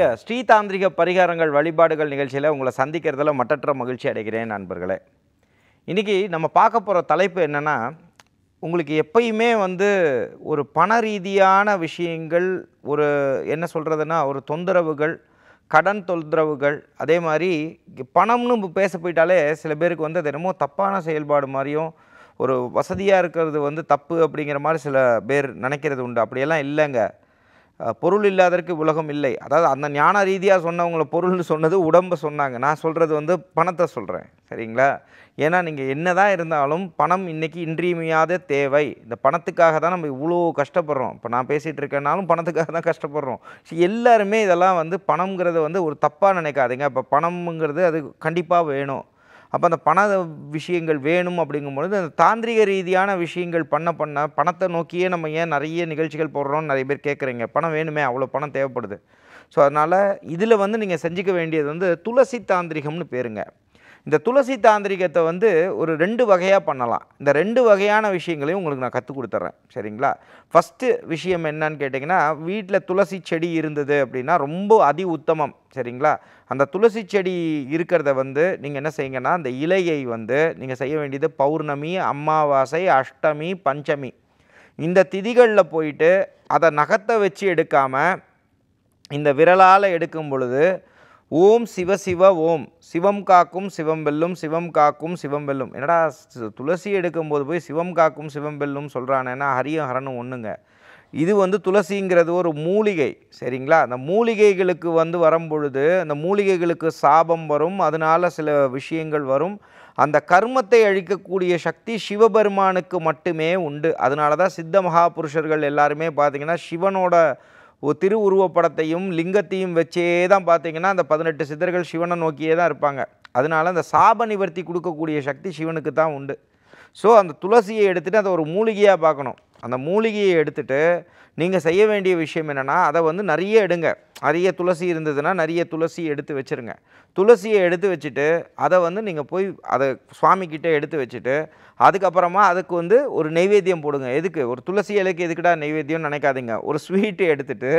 ஸ்ரீதாந்திரிக பரிகாரங்கள் வழிபாடுகள் நிகழ்ச்சியில் உங்களை சந்திக்கிறதுல மட்டற்ற மகிழ்ச்சி அடைகிறேன் நண்பர்களே. இன்றைக்கி நம்ம பார்க்க போகிற தலைப்பு என்னென்னா உங்களுக்கு எப்பயுமே வந்து ஒரு பண ரீதியான விஷயங்கள் ஒரு என்ன சொல்கிறதுனா ஒரு தொந்தரவுகள் கடன் தொந்தரவுகள் அதே மாதிரி பணம்னு பேச போயிட்டாலே சில பேருக்கு வந்து அது என்னமோ தப்பான செயல்பாடு மாதிரியும் ஒரு வசதியாக இருக்கிறது வந்து தப்பு அப்படிங்கிற மாதிரி சில பேர் நினைக்கிறது உண்டு. அப்படியெல்லாம் இல்லைங்க. பொருள் இல்லாதற்கு உலகம் இல்லை. அதாவது அந்த ஞான ரீதியாக சொன்னவங்கள பொருள்னு சொன்னது உடம்பை சொன்னாங்க. நான் சொல்கிறது வந்து பணத்தை சொல்கிறேன் சரிங்களா? ஏன்னா நீங்கள் என்ன தான் இருந்தாலும் பணம் இன்றைக்கி இன்றியமையாத தேவை. இந்த பணத்துக்காக தான் நம்ம இவ்வளோ கஷ்டப்படுறோம். இப்போ நான் பேசிகிட்டு இருக்கேனாலும் பணத்துக்காக தான் கஷ்டப்படுறோம். எல்லாருமே இதெல்லாம் வந்து பணங்கிறத வந்து ஒரு தப்பாக நினைக்காதீங்க. இப்போ பணம்ங்கிறது அது கண்டிப்பாக வேணும். அப்போ அந்த பண விஷயங்கள் வேணும் அப்படிங்கும்பொழுது அந்த தாந்திரிக ரீதியான விஷயங்கள் பண்ண பண்ண பணத்தை நோக்கியே நம்ம ஏன் நிறைய நிகழ்ச்சிகள் போடுறோம்னு நிறைய பேர் கேட்குறீங்க. பணம் வேணுமே அவ்வளோ பணம் தேவைப்படுது. ஸோ அதனால் இதில் வந்து நீங்கள் செஞ்சுக்க வேண்டியது வந்து துளசி தாந்திரிகம்னு பேருங்க. இந்த துளசி தாந்திரிகத்தை வந்து ஒரு ரெண்டு வகையாக பண்ணலாம். இந்த ரெண்டு வகையான விஷயங்களையும் உங்களுக்கு நான் கற்றுக் கொடுத்துட்றேன் சரிங்களா? ஃபஸ்ட்டு விஷயம் என்னன்னு கேட்டிங்கன்னா வீட்டில் துளசி செடி இருந்தது அப்படின்னா ரொம்ப அதி உத்தமம். சரிங்களா? அந்த துளசி செடி இருக்கிறத வந்து நீங்கள் என்ன செய்யுங்கன்னா அந்த இலையை வந்து நீங்கள் செய்ய வேண்டியது பௌர்ணமி அமாவாசை அஷ்டமி பஞ்சமி. இந்த திதிகளில் போயிட்டு அதை நகத்தை வச்சு எடுக்காமல் இந்த விரலால் எடுக்கும் பொழுது ஓம் சிவ சிவ ஓம். சிவம் காக்கும் சிவம் வெல்லும் சிவம் காக்கும் சிவம் வெல்லும். என்னடா துளசி எடுக்கும்போது போய் சிவம் காக்கும் சிவம் வெல்லும் சொல்கிறானேன்னா ஹரியும் ஹரனும் ஒன்றுங்க இது வந்து துளசிங்கிறது ஒரு மூலிகை சரிங்களா? அந்த மூலிகைகளுக்கு வந்து வரும்பொழுது அந்த மூலிகைகளுக்கு சாபம் வரும் அதனால் சில விஷயங்கள் வரும். அந்த கர்மத்தை அழிக்கக்கூடிய சக்தி சிவபெருமானுக்கு மட்டுமே உண்டு. அதனால தான் சித்த மகாபுருஷர்கள் எல்லாருமே பார்த்திங்கன்னா சிவனோட திருவுருவப்படத்தையும் லிங்கத்தையும் வச்சே தான் பார்த்தீங்கன்னா அந்த பதினெட்டு சித்தர்கள் சிவனை நோக்கியே தான் இருப்பாங்க. அதனால அந்த சாப நிவர்த்தி கொடுக்கக்கூடிய சக்தி சிவனுக்கு தான் உண்டு. ஸோ அந்த துளசியை எடுத்துகிட்டு அதை ஒரு மூலிகையாக பார்க்கணும். அந்த மூலிகையை எடுத்துகிட்டு நீங்கள் செய்ய வேண்டிய விஷயம் என்னென்னா அதை வந்து நிறைய எடுங்க. நிறைய துளசி இருந்ததுன்னா நிறைய துளசி எடுத்து வச்சுருங்க. துளசியை எடுத்து வச்சுட்டு அதை வந்து நீங்கள் போய் அதை சுவாமிக்கிட்ட எடுத்து வச்சுட்டு அதுக்கப்புறமா அதுக்கு வந்து ஒரு நெய்வேத்தியம் போடுங்க. எதுக்கு? ஒரு துளசி இலைக்கு எதுக்குடா நெய்வேத்தியம்னு நினைக்காதீங்க. ஒரு ஸ்வீட்டு எடுத்துகிட்டு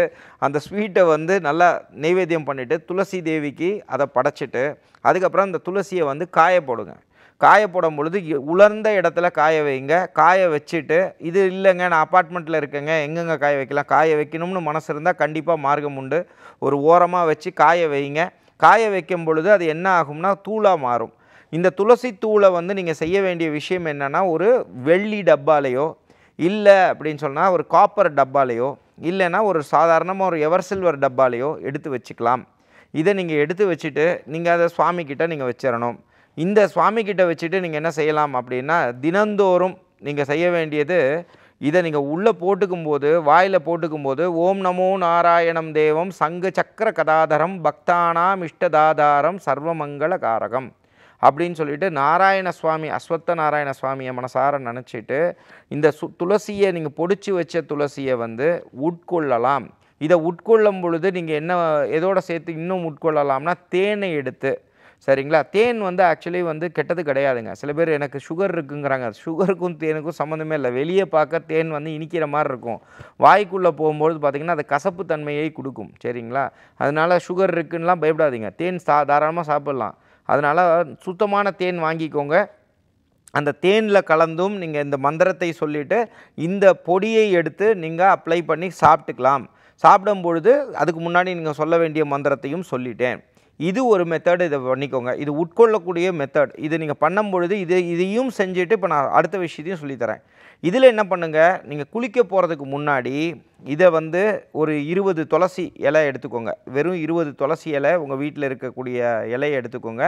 அந்த ஸ்வீட்டை வந்து நல்லா நெய்வேத்தியம் பண்ணிவிட்டு துளசி தேவிக்கு அதை படைச்சிட்டு அதுக்கப்புறம் அந்த துளசியை வந்து காய போடுங்க. காய போடும் பொழுது இ- உலர்ந்த இடத்துல காய வைங்க. காய வச்சுட்டு இது இல்லைங்க நான் அப்பார்ட்மெண்ட்டில் இருக்கேங்க எங்கெங்க காய வைக்கலாம்? காய வைக்கணும்னு மனசு இருந்தால் கண்டிப்பாக மார்க்கம் உண்டு. ஒரு ஓரமாக வச்சு காய வைங்க. காய வைக்கும் பொழுது அது என்ன ஆகும்னா தூளாக மாறும். இந்த துளசி தூளை வந்து நீங்கள் செய்ய வேண்டிய விஷயம் என்னென்னா ஒரு வெள்ளி டப்பாலையோ இல்லை அப்படின்னு சொன்னால் ஒரு காப்பர் டப்பாலையோ இல்லைன்னா ஒரு சாதாரணமாக ஒரு எவர் சில்வர் டப்பாலையோ எடுத்து வச்சுக்கலாம். இதை நீங்கள் எடுத்து வச்சுட்டு நீங்கள் அதை சுவாமிக்கிட்ட நீங்கள் வச்சிடணும். இந்த சுவாமிக்கிட்ட வச்சுட்டு நீங்கள் என்ன செய்யலாம் அப்படின்னா தினந்தோறும் நீங்கள் செய்ய வேண்டியது இதை நீங்கள் உள்ளே போட்டுக்கும் போது வாயில் போட்டுக்கும்போது ஓம் நமோ நாராயணம் தேவம் சங்கு சக்கர கதாதரம் பக்தானாம் இஷ்டதாதாரம் சர்வமங்கள காரகம் அப்படின்னு சொல்லிட்டு நாராயண சுவாமி அஸ்வத்த நாராயண சுவாமியை மனசார நினச்சிட்டு இந்த சு துளசியை நீங்கள் பொடிச்சு வச்ச துளசியை வந்து உட்கொள்ளலாம். இதை உட்கொள்ளும் பொழுது நீங்கள் என்ன எதோட சேர்த்து இன்னும் உட்கொள்ளலாம்னா தேனை எடுத்து சரிங்களா? தேன் வந்து ஆக்சுவலி வந்து கெட்டது கிடையாதுங்க. சில பேர் எனக்கு சுகர் இருக்குங்கிறாங்க. சுகருக்கும் தேனுக்கும் சம்மந்தமே இல்லை. வெளியே பார்க்க தேன் வந்து இனிக்கிற மாதிரி இருக்கும். வாய்க்குள்ளே போகும்போது பார்த்திங்கன்னா அது கசப்பு தன்மையை கொடுக்கும். சரிங்களா? அதனால சுகர் இருக்குன்னெலாம் பயப்படாதீங்க. தேன் சா தாராளமாக சாப்பிட்லாம். அதனால் சுத்தமான தேன் வாங்கிக்கோங்க. அந்த தேனில் கலந்தும் நீங்கள் இந்த மந்திரத்தை சொல்லிவிட்டு இந்த பொடியை எடுத்து நீங்கள் அப்ளை பண்ணி சாப்பிட்டுக்கலாம். சாப்பிடும் பொழுது அதுக்கு முன்னாடி நீங்கள் சொல்ல வேண்டிய மந்திரத்தையும் சொல்லிட்டேன். இது ஒரு மெத்தட் இதை பண்ணிக்கோங்க. இது உட்கொள்ளக்கூடிய மெத்தட் இது நீங்கள் பண்ணும் பொழுது இது இதையும் செஞ்சுட்டு இப்போ நான் அடுத்த விஷயத்தையும் சொல்லித்தரேன். இதில் என்ன பண்ணுங்கள் நீங்கள் குளிக்க போகிறதுக்கு முன்னாடி இதை வந்து ஒரு இருபது துளசி இலை எடுத்துக்கோங்க. வெறும் இருபது துளசி இலை உங்கள் வீட்டில் இருக்கக்கூடிய இலையை எடுத்துக்கோங்க.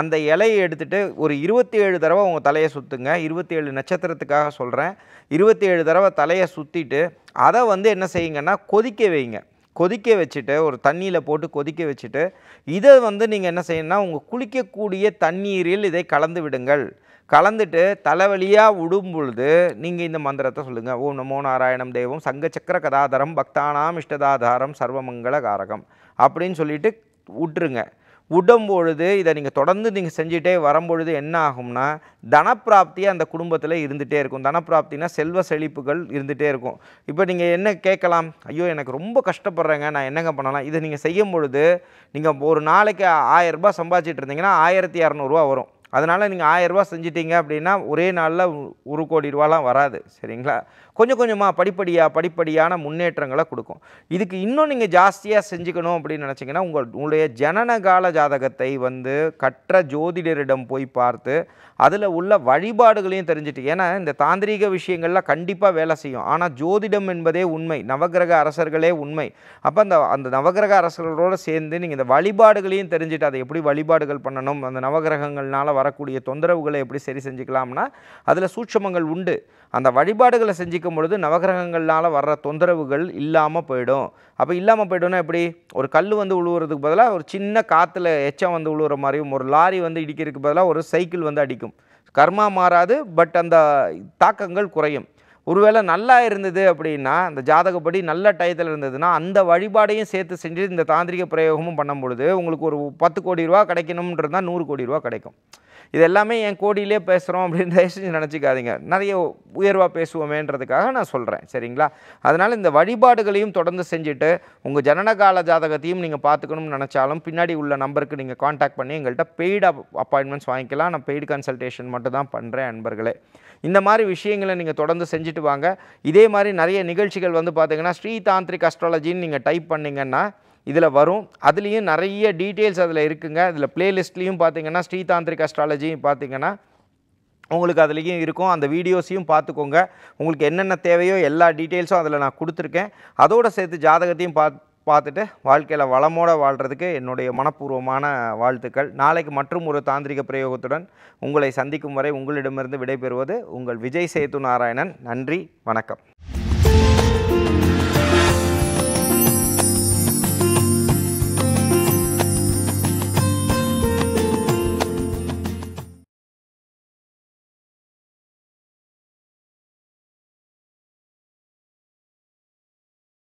அந்த இலையை எடுத்துகிட்டு ஒரு இருபத்தி ஏழு தடவை உங்கள் தலையை சுற்றுங்க இருபத்தி ஏழு நட்சத்திரத்துக்காக சொல்கிறேன் இருபத்தி ஏழு தடவை தலையை சுற்றிட்டு அதை வந்து என்ன செய்யுங்கன்னா கொதிக்க வைங்க. கொதிக்க வச்சுட்டு ஒரு தண்ணியில் போட்டு கொதிக்க வச்சுட்டு இதை வந்து நீங்கள் என்ன செய்யணும்னா உங்கள் குளிக்கக்கூடிய தண்ணீரில் இதை கலந்து விடுங்கள். கலந்துட்டு தலைவலியாக விடும் பொழுது நீங்கள் இந்த மந்திரத்தை சொல்லுங்கள் ஓம் நமோ நாராயணம் தேவம் சங்க சக்கர கதாதாரம் பக்தானாம் இஷ்டதாதாரம் சர்வமங்கள காரகம் அப்படின்னு சொல்லிட்டு விட்டுருங்க விடும் பொழுது இதை நீங்கள் தொடர்ந்து நீங்கள் செஞ்சுட்டே வரும்பொழுது என்ன ஆகும்னா தனப்பிராப்தி அந்த குடும்பத்தில் இருந்துகிட்டே இருக்கும். தனப்பிராப்தினா செல்வ செழிப்புகள் இருந்துகிட்டே இருக்கும். இப்போ நீங்கள் என்ன கேட்கலாம்? ஐயோ எனக்கு ரொம்ப கஷ்டப்படுறேங்க. நான் என்னங்க பண்ணலாம்? இதை நீங்கள் செய்யும் பொழுது நீங்கள் ஒரு நாளைக்கு ஆயிரரூபா சம்பாதிச்சிட்டு இருந்தீங்கன்னா ஆயிரத்தி இரநூறுவா வரும். அதனால் நீங்கள் ஆயரூபா செஞ்சிட்டீங்க அப்படின்னா ஒரே நாளில் ஒரு கோடி ரூபாலாம் வராது சரிங்களா? கொஞ்சம் கொஞ்சமாக படிப்படியாக படிப்படியான முன்னேற்றங்களை கொடுக்கும். இதுக்கு இன்னும் நீங்கள் ஜாஸ்தியாக செஞ்சுக்கணும் அப்படின்னு நினச்சிங்கன்னா உங்கள் உங்களுடைய ஜனனகால ஜாதகத்தை வந்து கற்ற ஜோதிடரிடம் போய் பார்த்து அதில் உள்ள வழிபாடுகளையும் தெரிஞ்சுட்டு ஏன்னா இந்த தாந்திரீக விஷயங்கள்லாம் கண்டிப்பாக வேலை செய்யும். ஆனால் ஜோதிடம் என்பதே உண்மை நவகிரக அரசர்களே உண்மை. அப்போ அந்த அந்த நவகிரக அரசர்களோடு சேர்ந்து நீங்கள் இந்த வழிபாடுகளையும் தெரிஞ்சுட்டு அதை எப்படி வழிபாடுகள் பண்ணணும் அந்த நவகிரகங்கள்னால வரக்கூடிய தொந்தரவுகளை எப்படி சரி செஞ்சுக்கலாம்னா அதில் சூட்சமங்கள் உண்டு. அந்த வழிபாடுகளை செஞ்சுக்கும் பொழுது நவகிரகங்களால் வர்ற தொந்தரவுகள் இல்லாமல் போயிடும். அப்போ இல்லாமல் போய்டும்னா எப்படி? ஒரு கல் வந்து உழுவுறதுக்கு பதிலாக ஒரு சின்ன காற்றுல எச்சம் வந்து உழுவுற மாதிரியும் ஒரு லாரி வந்து இடிக்கிறதுக்கு பதிலாக ஒரு சைக்கிள் வந்து அடிக்கும். கர்மா மாறாது பட் அந்த தாக்கங்கள் குறையும். ஒருவேளை நல்லா இருந்தது அப்படின்னா அந்த ஜாதகப்படி நல்ல டயத்தில் இருந்ததுன்னா அந்த வழிபாடையும் சேர்த்து செஞ்சு இந்த தாந்திரிக பிரயோகமும் பண்ணும் பொழுது உங்களுக்கு ஒரு பத்து கோடி ரூபா கிடைக்கணும்ன்றதுனா நூறு கோடி ரூபா கிடைக்கும். இது எல்லாமே என் கோடியிலே பேசுகிறோம் அப்படின்னு தயவு நினச்சிக்காதீங்க. நிறைய உயர்வாக பேசுவோமேன்றதுக்காக நான் சொல்கிறேன் சரிங்களா? அதனால் இந்த வழிபாடுகளையும் தொடர்ந்து செஞ்சுட்டு உங்கள் ஜனனகால ஜாதகத்தையும் நீங்கள் பார்த்துக்கணும்னு நினச்சாலும் பின்னாடி உள்ள நம்பருக்கு நீங்கள் காண்டாக்ட் பண்ணி எங்கள்கிட்ட பெய்டு அப்பாயின்மெண்ட்ஸ் வாங்கிக்கலாம். நான் பெய்டு கன்சல்டேஷன் மட்டும் தான் பண்ணுறேன் அன்பர்களே. இந்த மாதிரி விஷயங்களை நீங்கள் தொடர்ந்து செஞ்சுட்டு வாங்க. இதே மாதிரி நிறைய நிகழ்ச்சிகள் வந்து பார்த்தீங்கன்னா ஸ்ரீ தாந்திரிக் அஸ்ட்ராலஜின்னு நீங்கள் டைப் பண்ணிங்கன்னா இதில் வரும். அதுலேயும் நிறைய டீட்டெயில்ஸ் அதில் இருக்குங்க. இதில் பிளேலிஸ்ட்லேயும் பார்த்தீங்கன்னா ஸ்ரீதாந்திரிக் அஸ்ட்ராலஜியும் பார்த்தீங்கன்னா உங்களுக்கு அதுலேயும் இருக்கும். அந்த வீடியோஸையும் பார்த்துக்கோங்க. உங்களுக்கு என்னென்ன தேவையோ எல்லா டீட்டெயில்ஸும் அதில் நான் கொடுத்துருக்கேன். அதோடு சேர்த்து ஜாதகத்தையும் பார்த்து பார்த்துட்டு வாழ்க்கையில் வளமோட வாழ்கிறதுக்கு என்னுடைய மனப்பூர்வமான வாழ்த்துக்கள். நாளைக்கு மற்றும் ஒரு தாந்திரிக பிரயோகத்துடன் உங்களை சந்திக்கும் வரை உங்களிடமிருந்து விடைபெறுவது உங்கள் விஜய் சேது நாராயணன். நன்றி வணக்கம்.